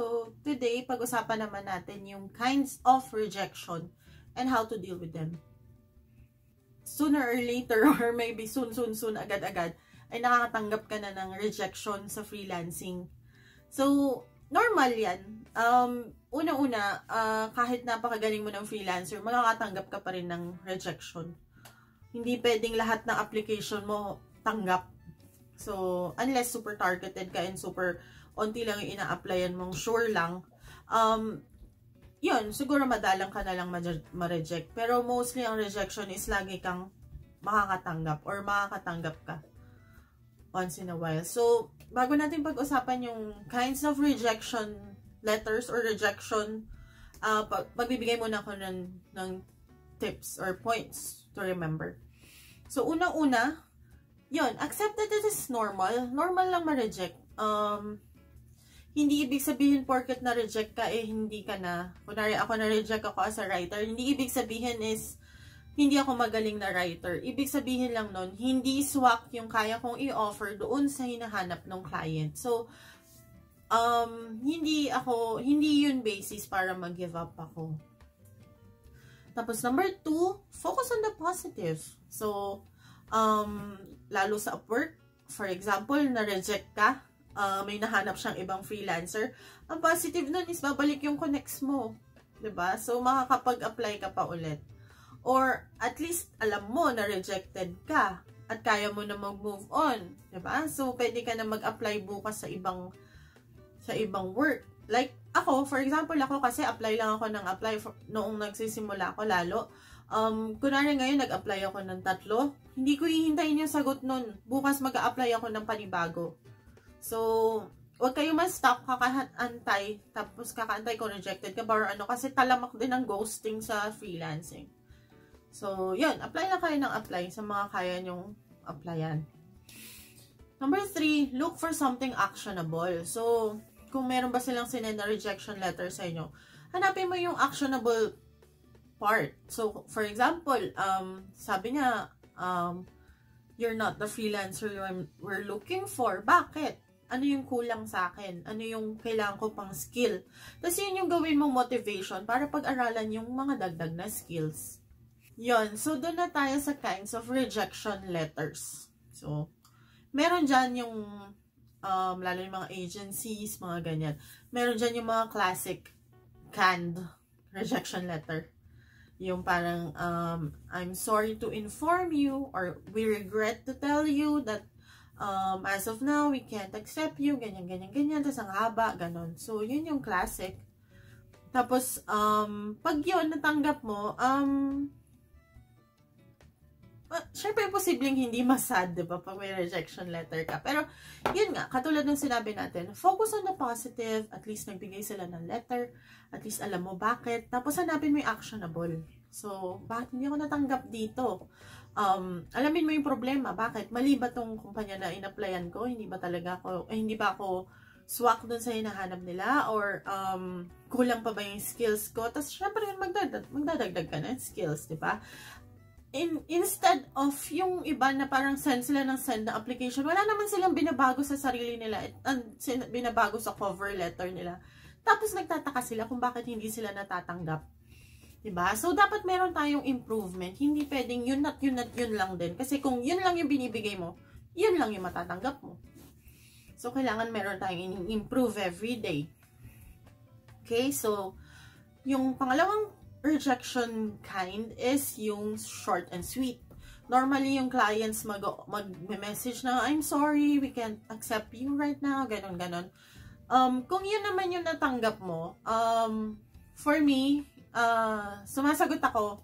So, today, pag-usapan naman natin yung kinds of rejection and how to deal with them. Sooner or later, or maybe soon, soon, soon, agad-agad, ay nakakatanggap ka na ng rejection sa freelancing. So, normal yan. Um, Una-una, uh, kahit napakagaling mo ng freelancer, makakatanggap ka pa rin ng rejection. Hindi pwedeng lahat ng application mo tanggap. So, unless super targeted ka and super onti lang yung ina-applyan mong sure lang, um, yun, siguro madalang ka na lang ma-reject. Pero mostly ang rejection is lagi kang makakatanggap or makakatanggap ka once in a while. So, bago natin pag-usapan yung kinds of rejection letters or rejection, uh, pag magbibigay muna ako ng, ng tips or points to remember. So, unang-una, yun, accept that it is normal. Normal lang ma-reject. Um, hindi ibig sabihin porket na-reject ka, eh hindi ka na, kunwari ako na-reject ako as a writer, hindi ibig sabihin is, hindi ako magaling na writer. Ibig sabihin lang nun, hindi swak yung kaya kong i-offer doon sa hinahanap ng client. So, um, hindi ako, hindi yun basis para mag-give up ako. Tapos, number two, focus on the positive. So, um, lalo sa Upwork, for example, na-reject ka, uh, may nahanap siyang ibang freelancer, ang positive nun is babalik yung connects mo. ba diba? So, makakapag-apply ka pa ulit. Or, at least, alam mo na rejected ka at kaya mo na mag-move on. ba diba? So, pwede ka na mag-apply bukas sa ibang sa ibang work. Like, ako, for example, ako kasi apply lang ako ng apply for, noong nagsisimula ako lalo. Um, kunwari ngayon, nag-apply ako ng tatlo. Hindi ko hihintayin yung sagot nun. Bukas mag-a-apply ako ng panibago. So, wag kayo ma-stop kakaantay, tapos kakaantay ko rejected ka ba or ano, kasi talamak din ang ghosting sa freelancing. So, yun, apply na kayo ng apply sa mga kaya nyong applyan. Number three, look for something actionable. So, kung meron ba silang sinend na rejection letter sa inyo, hanapin mo yung actionable part. So, for example, um, sabi niya, um, you're not the freelancer we're looking for. Bakit? Ano yung kulang sa akin, ano yung kailangan ko pang skill. Tapos yun yung gawin mong motivation para pag-aralan yung mga dagdag na skills. Yon so doon na tayo sa kinds of rejection letters. So, meron dyan yung, um, lalo yung mga agencies, mga ganyan. Meron dyan yung mga classic canned rejection letter. Yung parang, um, I'm sorry to inform you or we regret to tell you that um, as of now, we can't accept you, ganyan, ganyan, ganyan, tapos ang haba, ganon. So, yun yung classic. Tapos, um, pag yun, natanggap mo, um, uh, syempre, posibleng hindi masad, di ba, pag may rejection letter ka. Pero, yun nga, katulad ng sinabi natin, focus on the positive, at least nagbigay sila ng letter, at least alam mo bakit, tapos hanapin mo yung actionable. So, bakit hindi ako natanggap dito? Um, alamin mo yung problema. Bakit? Mali ba tong kumpanya na in-applyan ko? Hindi ba talaga ako, eh, hindi ba ako swak dun sa hinahanap nila? Or um, kulang pa ba yung skills ko? Tapos, syempre, magdadagdag, magdadagdag ka ng skills, di ba? In, instead of yung iba na parang send sila ng send na application, wala naman silang binabago sa sarili nila at binabago sa cover letter nila. Tapos nagtataka sila kung bakit hindi sila natatanggap. Diba? So, dapat meron tayong improvement. Hindi pwedeng yun at yun at yun lang din. Kasi kung yun lang yung binibigay mo, yun lang yung matatanggap mo. So, kailangan meron tayong improve every day. Okay? So, yung pangalawang rejection kind is yung short and sweet. Normally, yung clients mag, mag-message na, I'm sorry, we can't accept you right now, ganon, ganon. Um, kung yun naman yung natanggap mo, um, for me, uh, sumasagot ako,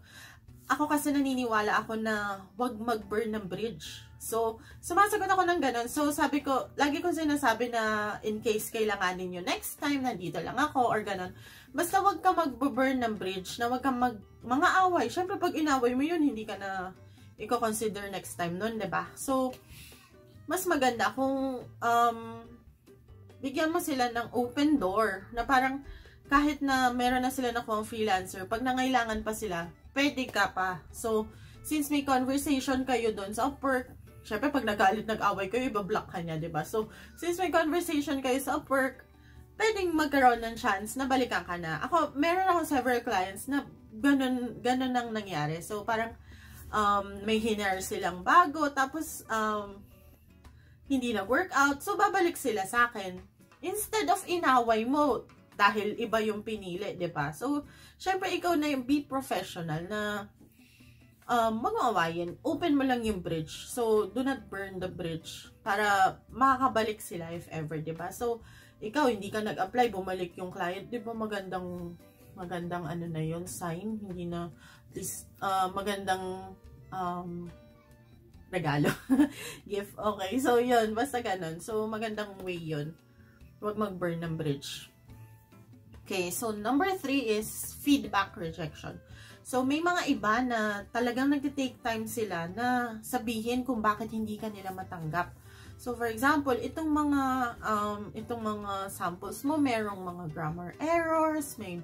ako kasi naniniwala ako na wag mag-burn ng bridge. So, sumasagot ako ng ganun. So, sabi ko, lagi ko sinasabi na in case kailanganin nyo next time, nandito lang ako or ganun. Basta wag ka mag-burn ng bridge, na wag ka mag, mga away. Siyempre, pag inaway mo yun, hindi ka na i-consider next time nun, ba diba? So, mas maganda kung um, bigyan mo sila ng open door na parang kahit na meron na sila nakuha freelancer, pag nangailangan pa sila, pwede ka pa. So, since may conversation kayo doon sa Upwork, syempre pag nagalit, nag-away kayo, ibablock ka niya, ba diba? So, since may conversation kayo sa Upwork, pwedeng magkaroon ng chance na balikan ka na. Ako, meron ako several clients na ganun, ganun ang nangyari. So, parang um, may hiner silang bago, tapos um, hindi nag-workout, so babalik sila sa akin. Instead of inaway mo, dahil iba yung pinili, di ba? So, syempre, ikaw na yung be professional na um, mag-aawayin. Open mo lang yung bridge. So, do not burn the bridge para makakabalik sila if ever, di ba? So, ikaw, hindi ka nag-apply, bumalik yung client, di ba magandang, magandang ano na yon sign, hindi na, least, uh, magandang, um, regalo. Gift. Okay. So, yun. Basta ganun. So, magandang way yun. Huwag mag-burn ng bridge. Okay. So, number three is feedback rejection. So, may mga iba na talagang nag-take time sila na sabihin kung bakit hindi ka nila matanggap. So, for example, itong mga, um, itong mga samples mo, merong mga grammar errors, may,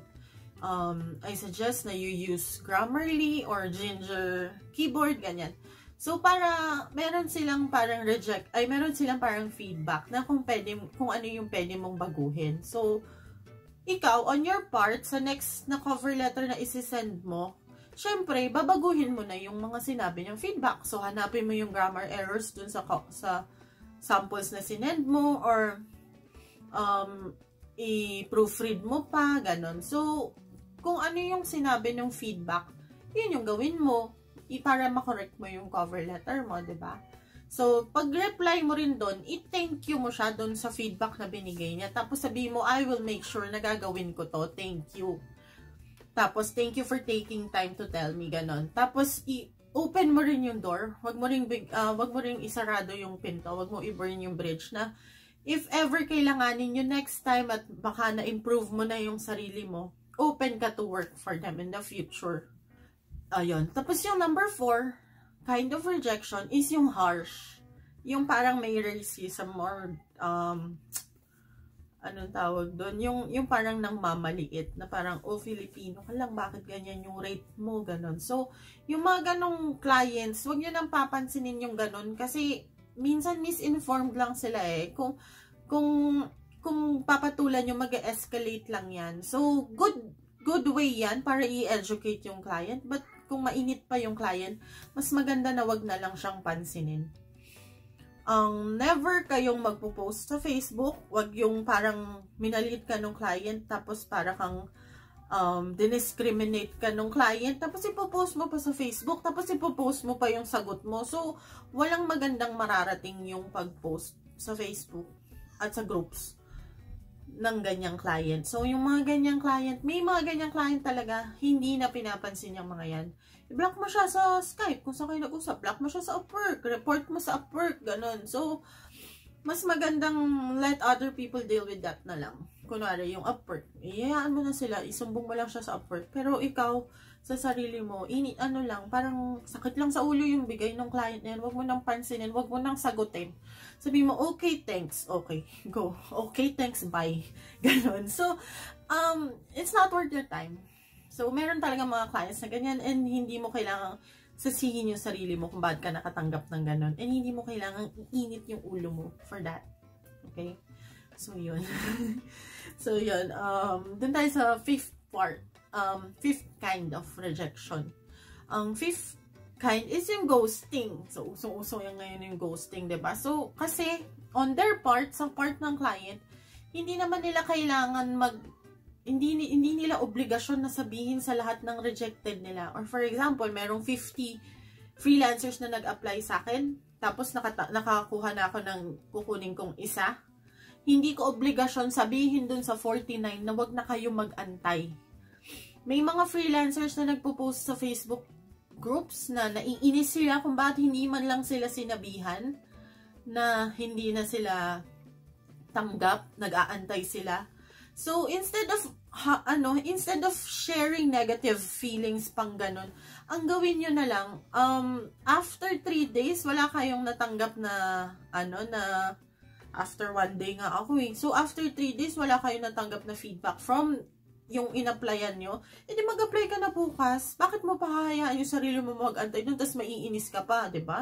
um, I suggest na you use Grammarly or Ginger keyboard, ganyan. So, para, meron silang parang reject, ay meron silang parang feedback na kung pwede, kung ano yung pwede mong baguhin. So, ikaw, on your part, sa next na cover letter na isi-send mo, syempre, babaguhin mo na yung mga sinabi niyang feedback. So, hanapin mo yung grammar errors dun sa, sa samples na sinend mo or um, i-proofread mo pa, ganun. So, kung ano yung sinabi ng feedback, yun yung gawin mo para makorek mo yung cover letter mo, ba diba? So, pag-reply mo rin doon, i-thank you mo siya doon sa feedback na binigay niya. Tapos sabihin mo, I will make sure na gagawin ko to. Thank you. Tapos, thank you for taking time to tell me, ganon. Tapos, i- open mo rin yung door. Wag mo ring big, uh, wag mo ring isarado yung pinto. Wag mo i-burn yung bridge na if ever kailanganin nyo next time at baka na-improve mo na yung sarili mo, open ka to work for them in the future. Ayun. Tapos yung number four, kind of rejection is yung harsh. Yung parang may racism or um, anong tawag doon, yung, yung parang nang mamaliit, na parang, oh, Filipino ka lang, bakit ganyan yung rate mo, ganon. So, yung mga ganong clients, wag nyo nang papansinin yung ganon, kasi, minsan misinformed lang sila eh, kung, kung, kung papatulan yung mag escalate lang yan. So, good, good way yan para i-educate yung client, but kung mainit pa yung client, mas maganda na wag na lang siyang pansinin ang um, never kayong magpo-post sa Facebook, wag yung parang minalit ka ng client tapos para kang um, diniscriminate ka ng client tapos ipopost mo pa sa Facebook tapos ipopost mo pa yung sagot mo. So, walang magandang mararating yung pag-post sa Facebook at sa groups ng ganyang client. So, yung mga ganyang client, may mga ganyang client talaga, hindi na pinapansin yung mga yan block mo siya sa Skype kung saan kayo nag-usap. Block mo siya sa Upwork. Report mo sa Upwork. Ganon. So, mas magandang let other people deal with that na lang. Kunwari, yung Upwork. Iyayaan mo na sila. Isumbong mo lang siya sa Upwork. Pero ikaw, sa sarili mo, ini ano lang, parang sakit lang sa ulo yung bigay ng client na yan. Huwag mo nang pansinin. Huwag mo nang sagutin. Sabi mo, okay, thanks. Okay, go. Okay, thanks, bye. Ganon. So, um, it's not worth your time So, meron talaga mga clients na ganyan and hindi mo kailangang sasihin yung sarili mo kung bakit ka nakatanggap ng ganon. And hindi mo kailangang iinit yung ulo mo for that. Okay? So, yun. so, yun. Um, dun tayo sa fifth part. Um, fifth kind of rejection. Ang fifth kind is yung ghosting. So, usong-uso yung ngayon yung ghosting, ba diba? So, kasi, on their part, sa part ng client, hindi naman nila kailangan mag hindi, hindi nila obligasyon na sabihin sa lahat ng rejected nila. Or for example, merong 50 freelancers na nag-apply sa akin, tapos nakata- nakakuha na ako ng kukunin kong isa. Hindi ko obligasyon sabihin dun sa 49 na wag na kayo mag-antay. May mga freelancers na nagpo-post sa Facebook groups na naiinis sila kung bakit hindi man lang sila sinabihan na hindi na sila tanggap, nag-aantay sila. So, instead of, ha, ano, instead of sharing negative feelings pang ganun, ang gawin nyo na lang, um, after 3 days, wala kayong natanggap na, ano, na, after one day nga ako eh. So, after 3 days, wala kayong natanggap na feedback from yung in-applyan nyo, edi mag-apply ka na bukas. Bakit mo pahahayaan yung sarili mo mag-antay doon, tapos maiinis ka pa, ba diba?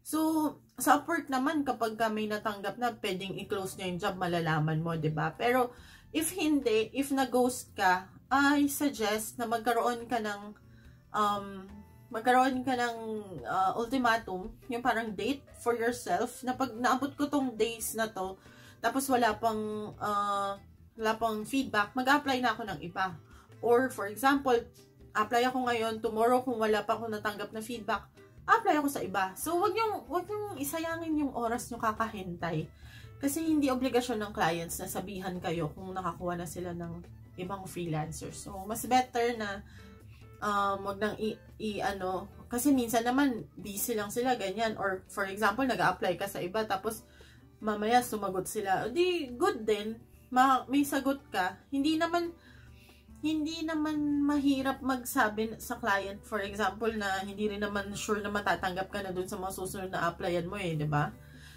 So, sa Upwork naman, kapag ka may natanggap na, pwedeng i-close nyo yung job, malalaman mo, 'di ba Pero, if hindi, if na-ghost ka, I suggest na magkaroon ka ng, um, magkaroon ka ng uh, ultimatum, yung parang date for yourself, na pag naabot ko tong days na to, tapos wala pang, uh, wala pang feedback, mag-apply na ako ng iba. Or, for example, apply ako ngayon, tomorrow kung wala pa ako natanggap na feedback, apply ako sa iba. So, wag yung, wag yung isayangin yung oras nyo kakahintay. Kasi hindi obligasyon ng clients na sabihan kayo kung nakakuha na sila ng ibang freelancer. So, mas better na um, wag nang i, i, ano, kasi minsan naman busy lang sila, ganyan. Or, for example, nag-apply ka sa iba, tapos mamaya sumagot sila. Di, good din. Ma, may sagot ka. Hindi naman, hindi naman mahirap magsabi sa client, for example, na hindi rin naman sure na matatanggap ka na dun sa mga susunod na applyan mo eh, di ba?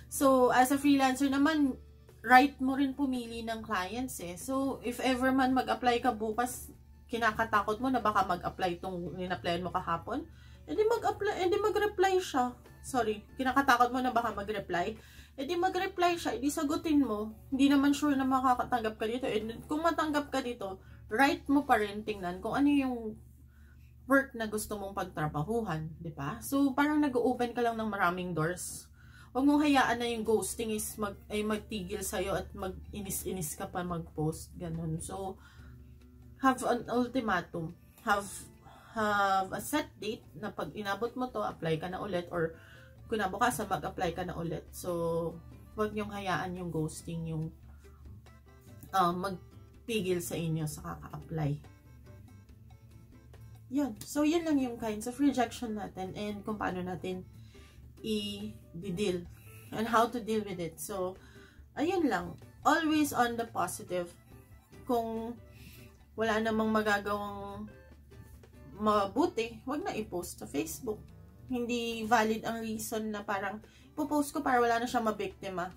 So, as a freelancer naman, right mo rin pumili ng clients eh. So, if ever man mag-apply ka bukas, kinakatakot mo na baka mag-apply itong in-applyan mo kahapon, edi mag-apply, edi mag-reply siya. Sorry, kinakatakot mo na baka mag-reply, edi mag-reply siya, edi sagutin mo. Hindi naman sure na makakatanggap ka dito. And kung matanggap ka dito, right mo pa rin tingnan kung ano yung work na gusto mong pagtrabahuhan, di ba? So, parang nag-open ka lang ng maraming doors. Huwag mong hayaan na yung ghosting is mag, ay magtigil sa'yo at mag-inis-inis ka pa mag-post. Ganun. So, have an ultimatum. Have have a set date na pag inabot mo to, apply ka na ulit or kinabukasan mag-apply ka na ulit. So, huwag niyong hayaan yung ghosting, yung uh, mag pigil sa inyo sa kaka-apply. Yan. So, yan lang yung kinds of rejection natin and kung paano natin i-deal and how to deal with it. So, ayun lang. Always on the positive. Kung wala namang magagawang mabuti, wag na i-post sa Facebook. Hindi valid ang reason na parang ipopost ko para wala na siyang mabiktima.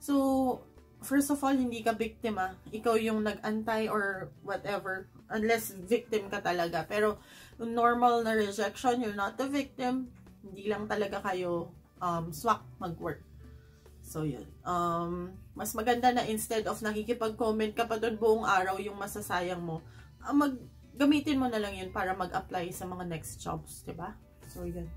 So, first of all, hindi ka biktima. Ikaw yung nag-antay or whatever. Unless victim ka talaga. Pero, normal na rejection, you're not the victim. Hindi lang talaga kayo um, swak mag-work. So, yun. Um, mas maganda na instead of nakikipag-comment ka pa doon buong araw yung masasayang mo, uh, mag, gamitin mo na lang yun para mag-apply sa mga next jobs, ba diba? soygun.